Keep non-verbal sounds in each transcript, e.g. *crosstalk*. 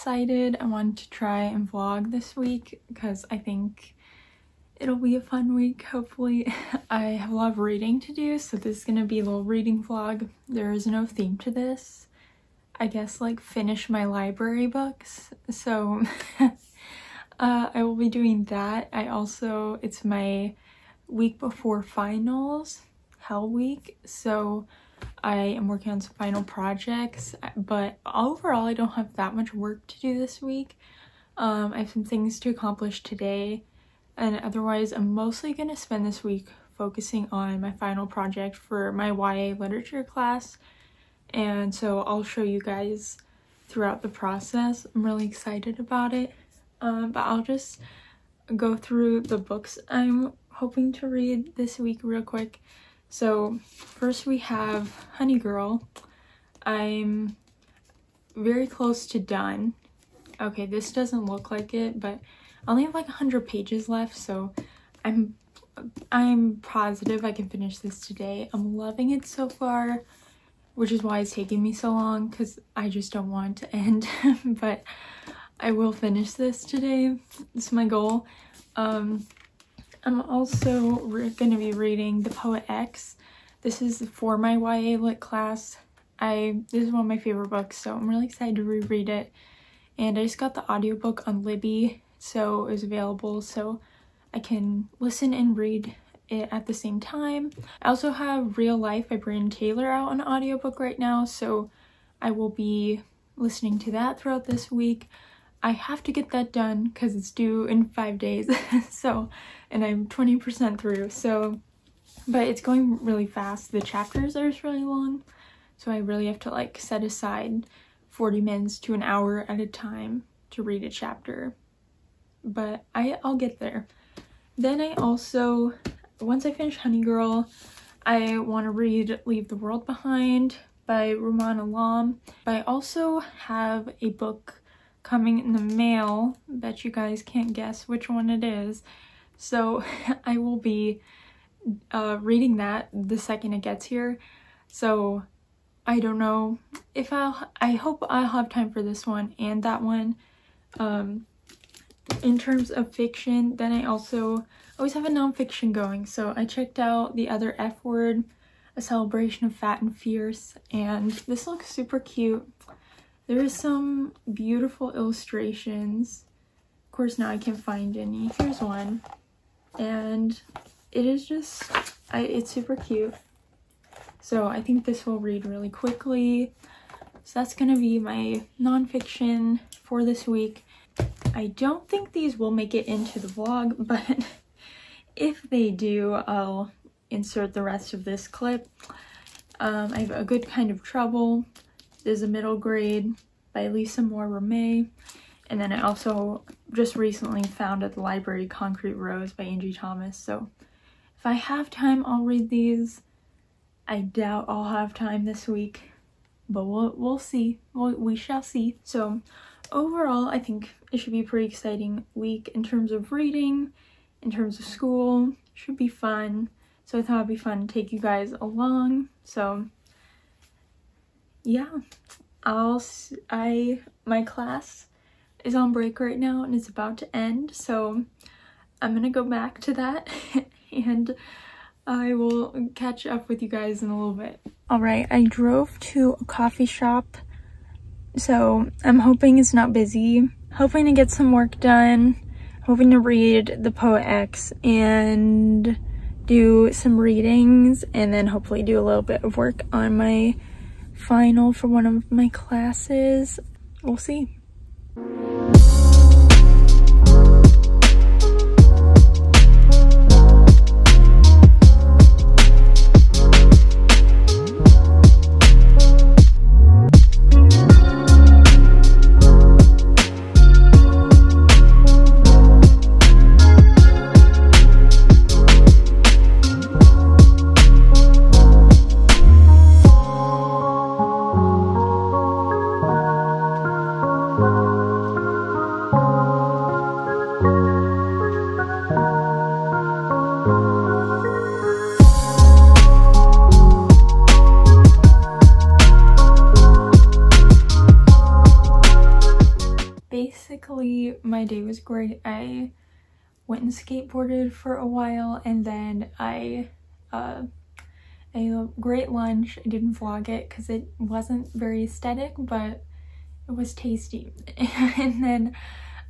excited. I wanted to try and vlog this week because I think it'll be a fun week, hopefully. *laughs* I have a lot of reading to do, so this is gonna be a little reading vlog. There is no theme to this. I guess like finish my library books. So *laughs* uh, I will be doing that. I also, it's my week before finals, Hell Week. So I am working on some final projects, but overall I don't have that much work to do this week. Um, I have some things to accomplish today, and otherwise I'm mostly going to spend this week focusing on my final project for my YA literature class, and so I'll show you guys throughout the process. I'm really excited about it, um, but I'll just go through the books I'm hoping to read this week real quick. So first we have Honey Girl. I'm very close to done. Okay, this doesn't look like it, but I only have like 100 pages left, so I'm I'm positive I can finish this today. I'm loving it so far, which is why it's taking me so long because I just don't want to end, *laughs* but I will finish this today. It's my goal. Um, I'm also going to be reading The Poet X. This is for my YA Lit class. I This is one of my favorite books, so I'm really excited to reread it. And I just got the audiobook on Libby, so it was available, so I can listen and read it at the same time. I also have Real Life by Brandon Taylor out on audiobook right now, so I will be listening to that throughout this week. I have to get that done because it's due in five days. *laughs* so, and I'm 20% through. So, but it's going really fast. The chapters are just really long. So I really have to like set aside 40 minutes to an hour at a time to read a chapter. But I, I'll get there. Then I also, once I finish Honey Girl, I want to read Leave the World Behind by Rumaan Alam. But I also have a book coming in the mail. Bet you guys can't guess which one it is. So *laughs* I will be uh, reading that the second it gets here. So I don't know if I'll, I hope I'll have time for this one and that one. Um, in terms of fiction, then I also always have a nonfiction going. So I checked out The Other F Word, A Celebration of Fat and Fierce, and this looks super cute. There is some beautiful illustrations. Of course, now I can't find any. Here's one. And it is just, I, it's super cute. So I think this will read really quickly. So that's going to be my nonfiction for this week. I don't think these will make it into the vlog, *laughs* but if they do, I'll insert the rest of this clip. Um, I have A Good Kind of Trouble, is a middle grade by Lisa Moore Ramée. And then I also just recently found at the library Concrete Rose by Angie Thomas. So if I have time, I'll read these. I doubt I'll have time this week, but we'll, we'll see. We'll, we shall see. So overall, I think it should be a pretty exciting week in terms of reading, in terms of school. Should be fun. So I thought it'd be fun to take you guys along. So yeah, I'll, I, my class is on break right now and it's about to end. So I'm gonna go back to that *laughs* and I will catch up with you guys in a little bit. All right, I drove to a coffee shop. So I'm hoping it's not busy. Hoping to get some work done. Hoping to read The Poet X and do some readings and then hopefully do a little bit of work on my final for one of my classes. We'll see. Went and skateboarded for a while and then I uh, a great lunch. I didn't vlog it because it wasn't very aesthetic, but it was tasty. *laughs* and then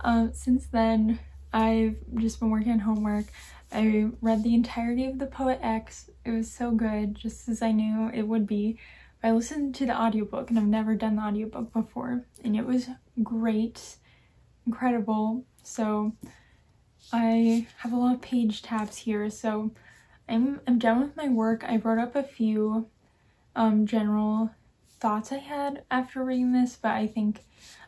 um, since then, I've just been working on homework. I read the entirety of The Poet X. It was so good, just as I knew it would be. I listened to the audiobook and I've never done the audiobook before and it was great, incredible. So I have a lot of page tabs here. So I'm, I'm done with my work. I wrote up a few um, general thoughts I had after reading this, but I think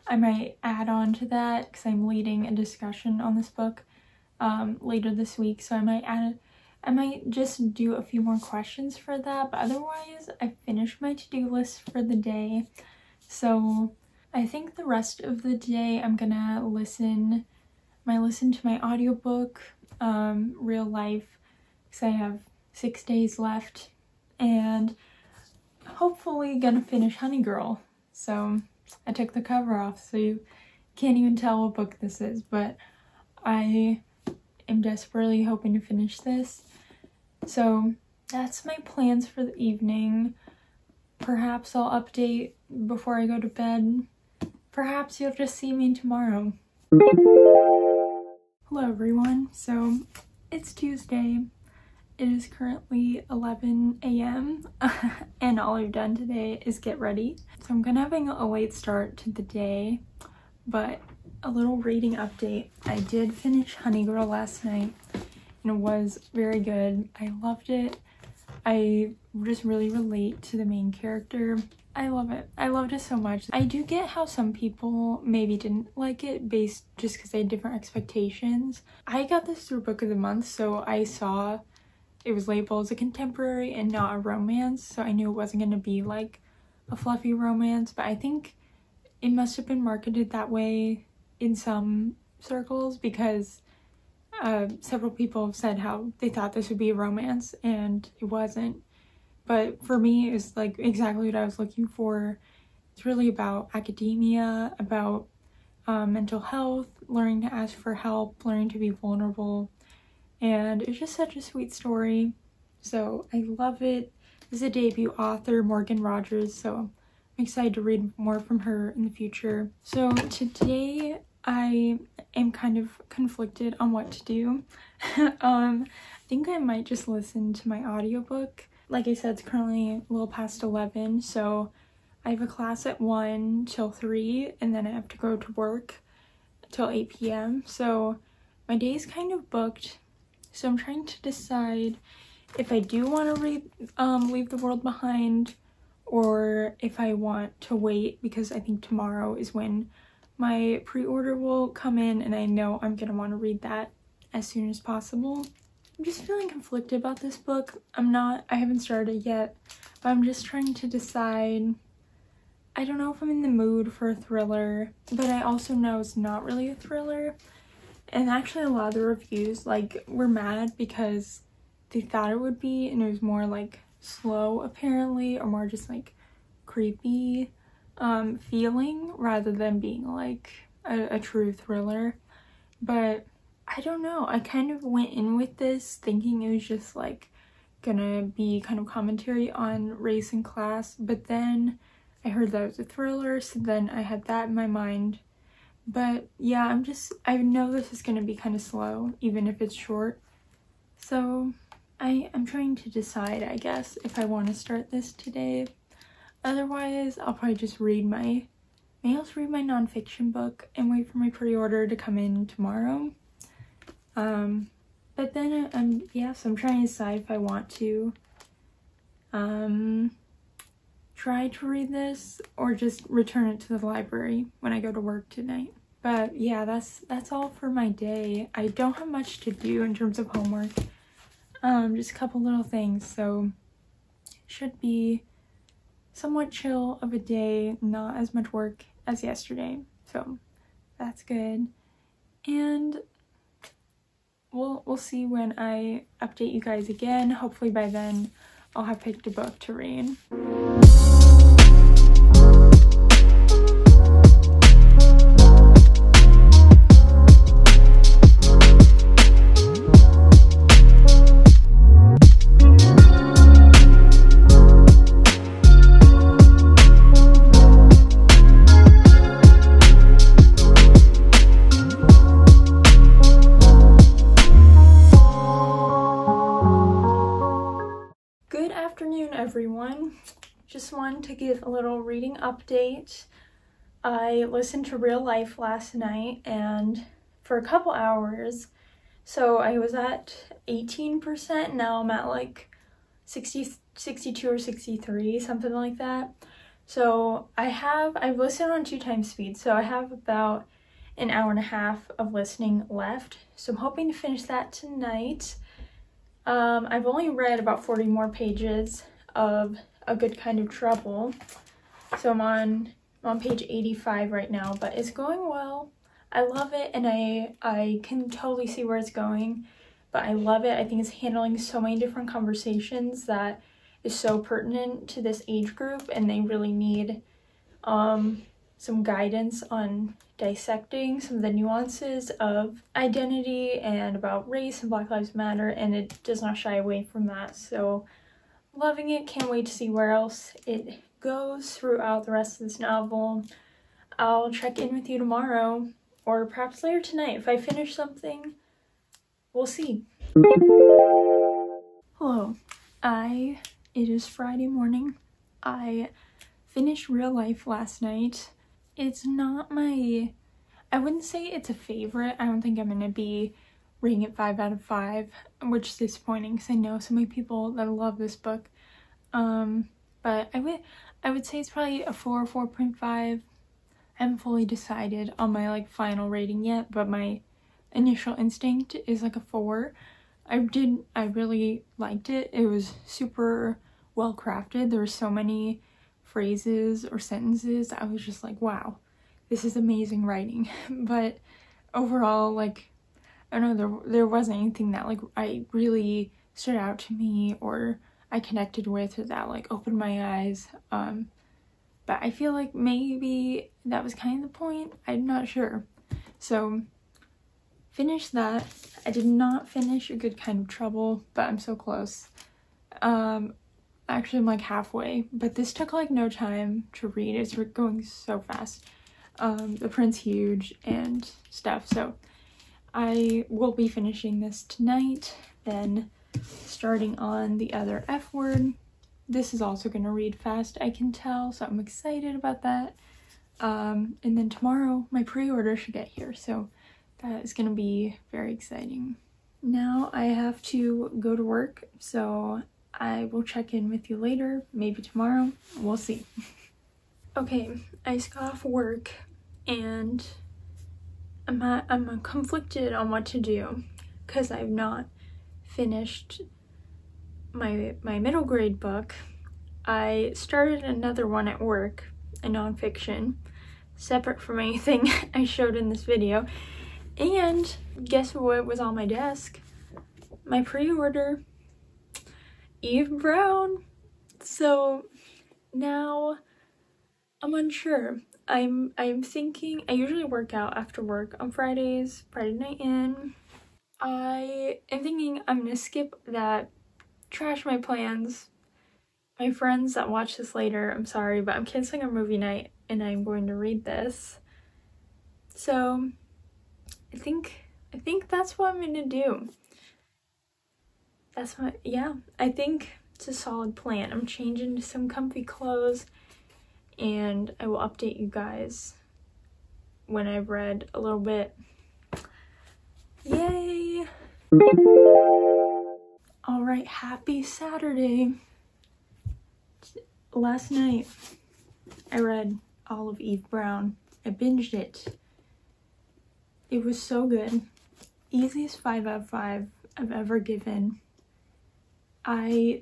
I might add on to that because I'm leading a discussion on this book um, later this week. So I might add I might just do a few more questions for that, but otherwise I finished my to-do list for the day. So I think the rest of the day I'm gonna listen, my listen to my audiobook, um, real life, because I have six days left, and hopefully gonna finish Honey Girl. So I took the cover off so you can't even tell what book this is, but I am desperately hoping to finish this. So that's my plans for the evening. Perhaps I'll update before I go to bed. Perhaps you'll just see me tomorrow. Hello everyone. So it's Tuesday. It is currently 11 a.m. *laughs* and all I've done today is get ready. So I'm kind of having a late start to the day, but a little reading update. I did finish Honey Girl last night and it was very good. I loved it. I just really relate to the main character. I love it. I loved it so much. I do get how some people maybe didn't like it based just because they had different expectations. I got this through Book of the Month, so I saw it was labeled as a contemporary and not a romance, so I knew it wasn't going to be like a fluffy romance, but I think it must have been marketed that way in some circles because uh, several people have said how they thought this would be a romance and it wasn't. But for me, it's like exactly what I was looking for. It's really about academia, about um, mental health, learning to ask for help, learning to be vulnerable. And it's just such a sweet story. So I love it. This is a debut author, Morgan Rogers, so I'm excited to read more from her in the future. So today I am kind of conflicted on what to do. *laughs* um, I think I might just listen to my audiobook. Like I said, it's currently a little past 11, so I have a class at 1 till 3, and then I have to go to work till 8 p.m. So my day is kind of booked. So I'm trying to decide if I do want to read um, Leave the World Behind or if I want to wait because I think tomorrow is when my pre-order will come in and I know I'm gonna want to read that as soon as possible. I'm just feeling conflicted about this book. I'm not, I haven't started yet, but I'm just trying to decide. I don't know if I'm in the mood for a thriller, but I also know it's not really a thriller. And actually a lot of the reviews like were mad because they thought it would be and it was more like slow apparently or more just like creepy um, feeling rather than being like a, a true thriller. But I don't know. I kind of went in with this thinking it was just like gonna be kind of commentary on race and class, but then I heard that it was a thriller, so then I had that in my mind. But yeah, I'm just, I know this is gonna be kind of slow, even if it's short. So I, I'm trying to decide, I guess, if I want to start this today. Otherwise, I'll probably just read my, may also read my nonfiction book and wait for my pre-order to come in tomorrow. Um, but then, um, yeah, so I'm trying to decide if I want to, um, try to read this or just return it to the library when I go to work tonight. But yeah, that's that's all for my day. I don't have much to do in terms of homework. Um, just a couple little things, so should be somewhat chill of a day, not as much work as yesterday. So that's good. And we'll we'll see when I update you guys again. Hopefully by then I'll have picked a book to read. A little reading update. I listened to Real Life last night and for a couple hours. So I was at 18%, now I'm at like 60, 62 or 63, something like that. So I have, I've listened on two times speed, so I have about an hour and a half of listening left. So I'm hoping to finish that tonight. Um, I've only read about 40 more pages of A Good Kind of Trouble. So I'm on, I'm on page 85 right now, but it's going well. I love it and I, I can totally see where it's going, but I love it. I think it's handling so many different conversations that is so pertinent to this age group and they really need um, some guidance on dissecting some of the nuances of identity and about race and Black Lives Matter, and it does not shy away from that. So, loving it. Can't wait to see where else it goes throughout the rest of this novel. I'll check in with you tomorrow, or perhaps later tonight. If I finish something, we'll see. Hello. I, it is Friday morning. I finished real life last night it's not my I wouldn't say it's a favorite. I don't think I'm gonna be rating it five out of five, which is disappointing because I know so many people that love this book. Um, but I would I would say it's probably a four, four point five. I haven't fully decided on my like final rating yet, but my initial instinct is like a four. I did I really liked it. It was super well crafted. There were so many phrases or sentences I was just like, wow, this is amazing writing. *laughs* but overall, like, I don't know, there, there wasn't anything that, like, I really stood out to me or I connected with or that, like, opened my eyes. Um, but I feel like maybe that was kind of the point. I'm not sure. So, finish that. I did not finish A Good Kind of Trouble, but I'm so close. Um, actually I'm like halfway, but this took like no time to read. It's going so fast. Um, the print's huge and stuff, so I will be finishing this tonight, then starting on the other F word. This is also going to read fast, I can tell, so I'm excited about that. Um, and then tomorrow, my pre-order should get here, so that is going to be very exciting. Now I have to go to work, so I will check in with you later, maybe tomorrow. We'll see. *laughs* okay, I just got off work and I'm, at, I'm conflicted on what to do because I've not finished my my middle grade book. I started another one at work, a nonfiction, separate from anything *laughs* I showed in this video. And guess what was on my desk? My pre-order Eve Brown. So now I'm unsure. I'm I'm thinking I usually work out after work on Fridays, Friday night in. I am thinking I'm gonna skip that, trash my plans. My friends that watch this later, I'm sorry, but I'm canceling our movie night and I'm going to read this. So I think I think that's what I'm gonna do that's what, yeah, I think it's a solid plan. I'm changing to some comfy clothes and I will update you guys when I've read a little bit. Yay! All right, happy Saturday. Last night, I read all of Eve Brown. I binged it. It was so good. Easiest 5 out of 5 I've ever given. I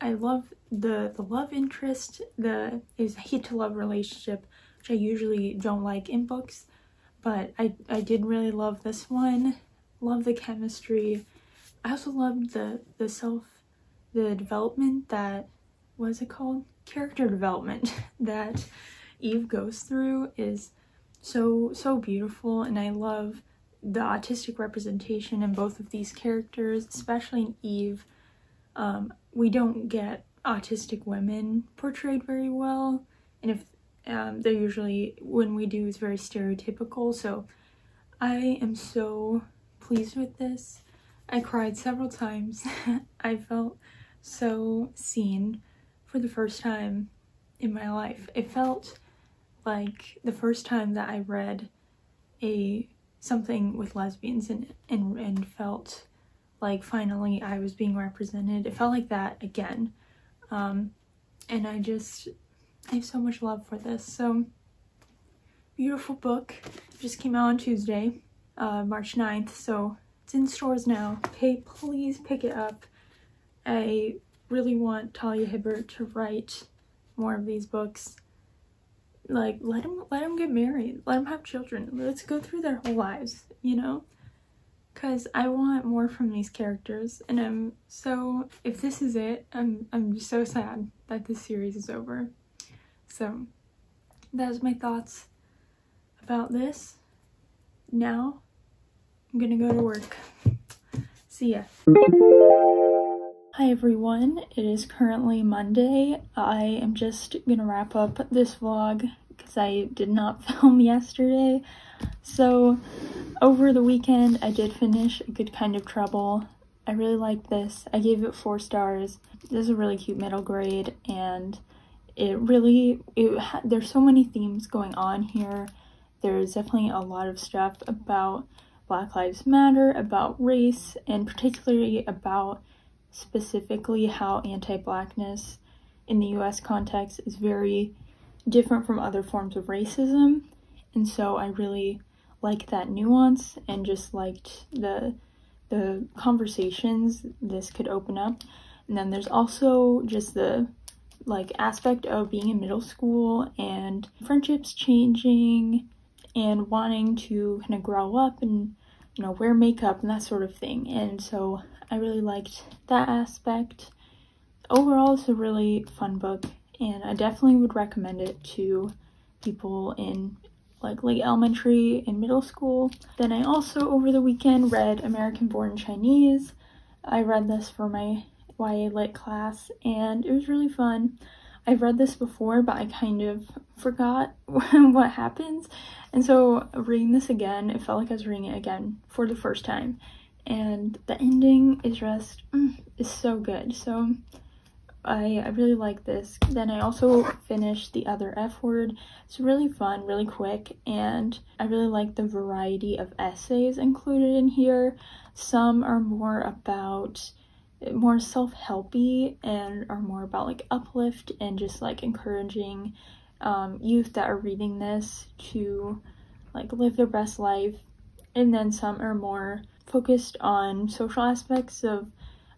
I love the the love interest, the is hate to love relationship, which I usually don't like in books, but I I did really love this one. Love the chemistry. I also loved the the self the development that was it called character development *laughs* that Eve goes through is so so beautiful and I love the autistic representation in both of these characters, especially in Eve um, we don't get autistic women portrayed very well and if um, they're usually when we do is very stereotypical so I am so pleased with this I cried several times *laughs* I felt so seen for the first time in my life. It felt like the first time that I read a something with lesbians it and, and felt like finally I was being represented. It felt like that again. Um, and I just, I have so much love for this. So, beautiful book. Just came out on Tuesday, uh, March 9th. So, it's in stores now. Pay, please pick it up. I really want Talia Hibbert to write more of these books. Like, let them, let them get married. Let them have children. Let's go through their whole lives, you know? Because I want more from these characters. And I'm so, if this is it, I'm, I'm so sad that this series is over. So, that's my thoughts about this. Now, I'm gonna go to work. See ya. Hi everyone, it is currently Monday. I am just gonna wrap up this vlog because I did not *laughs* film yesterday. So over the weekend I did finish A Good Kind of Trouble. I really like this. I gave it four stars. This is a really cute middle grade and it really, it there's so many themes going on here. There's definitely a lot of stuff about Black Lives Matter, about race, and particularly about specifically how anti-blackness in the US context is very different from other forms of racism. And so I really liked that nuance and just liked the the conversations this could open up. And then there's also just the like aspect of being in middle school and friendships changing and wanting to kind of grow up and you know wear makeup and that sort of thing. And so I really liked that aspect. Overall, it's a really fun book, and I definitely would recommend it to people in like late elementary and middle school. Then I also, over the weekend, read American Born Chinese. I read this for my YA Lit class, and it was really fun. I've read this before, but I kind of forgot *laughs* what happens. And so reading this again, it felt like I was reading it again for the first time and the ending is just mm, is so good so I, I really like this. Then I also finished the other F word. It's really fun really quick and I really like the variety of essays included in here. Some are more about more self-helpy and are more about like uplift and just like encouraging um, youth that are reading this to like live their best life. And then some are more focused on social aspects of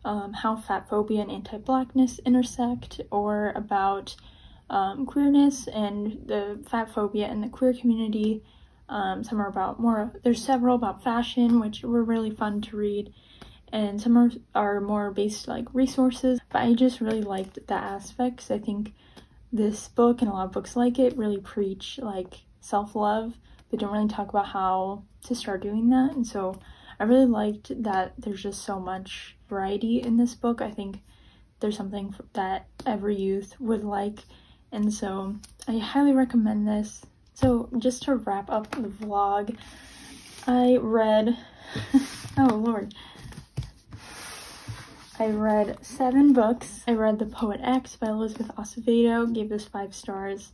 um, how fat phobia and anti-blackness intersect or about um, queerness and the fat phobia in the queer community. Um, some are about more there's several about fashion which were really fun to read and some are, are more based like resources. But i just really liked that aspect i think this book and a lot of books like it really preach like self-love. But don't really talk about how to start doing that and so I really liked that there's just so much variety in this book. I think there's something that every youth would like and so I highly recommend this. So just to wrap up the vlog, I read, *laughs* oh lord, I read seven books. I read The Poet X by Elizabeth Acevedo, gave this five stars.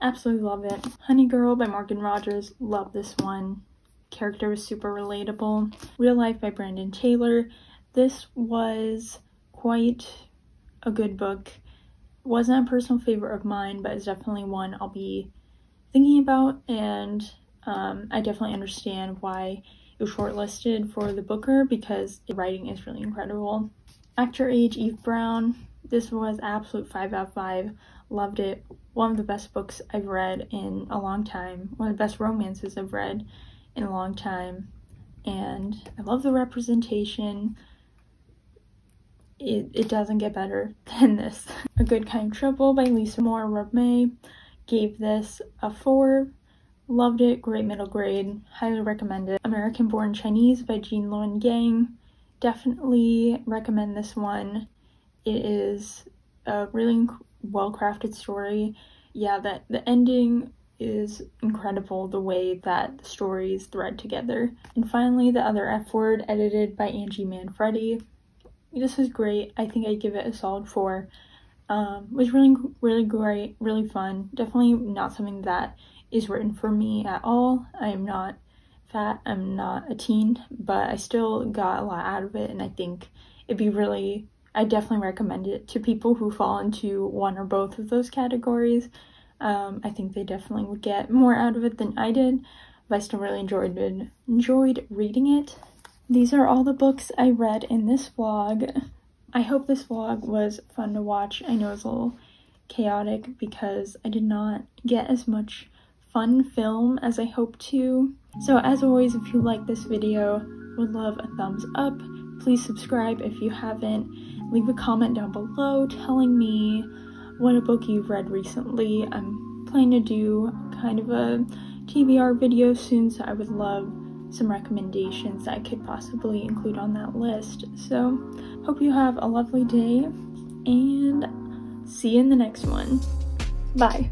Absolutely love it. Honey Girl by Morgan Rogers, love this one character was super relatable. Real Life by Brandon Taylor. This was quite a good book. Wasn't a personal favorite of mine, but it's definitely one I'll be thinking about, and um, I definitely understand why it was shortlisted for the Booker because the writing is really incredible. Act Your Age Eve Brown. This was absolute 5 out of 5. Loved it. One of the best books I've read in a long time. One of the best romances I've read in a long time. And I love the representation. It, it doesn't get better *laughs* than this. A Good Kind Trouble by Lisa Moore Ramée gave this a 4. Loved it, great middle grade, highly recommend it. American Born Chinese by Gene Luen Yang. Definitely recommend this one. It is a really well crafted story. Yeah, that the ending is incredible the way that the stories thread together. And finally, the other F word, edited by Angie Manfredi. This was great. I think I give it a solid four. um, was really, really great, really fun. Definitely not something that is written for me at all. I am not fat, I'm not a teen, but I still got a lot out of it, and I think it'd be really, I definitely recommend it to people who fall into one or both of those categories. Um, I think they definitely would get more out of it than I did, but I still really enjoyed it, enjoyed reading it. These are all the books I read in this vlog. I hope this vlog was fun to watch. I know it was a little chaotic because I did not get as much fun film as I hoped to. So as always, if you like this video, would love a thumbs up. Please subscribe if you haven't. Leave a comment down below telling me what a book you've read recently. I'm planning to do kind of a TBR video soon, so I would love some recommendations that I could possibly include on that list. So, hope you have a lovely day and see you in the next one. Bye.